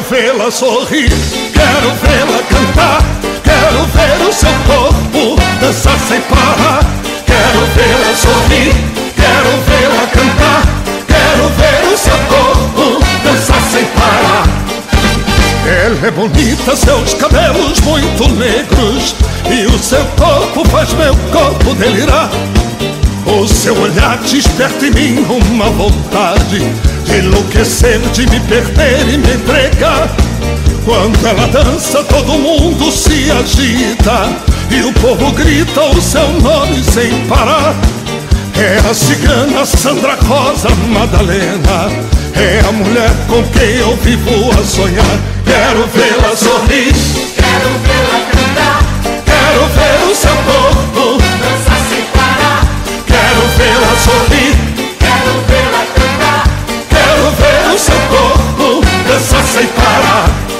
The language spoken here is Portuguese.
vê-la sorrir, quero vê-la cantar, quero ver o seu corpo dançar sem parar. Quero vê-la sorrir, quero vê-la cantar, quero ver o seu corpo dançar sem parar. Ela é bonita, seus cabelos muito negros E o seu corpo faz meu corpo delirar O seu olhar desperta em mim uma vontade De enlouquecer, de me perder e me entregar Quando ela dança todo mundo se agita. E o povo grita o seu nome sem parar. É a cigana Sandra Rosa Madalena. É a mulher com quem eu vivo a sonhar. Quero vê-la sorrir Yeah.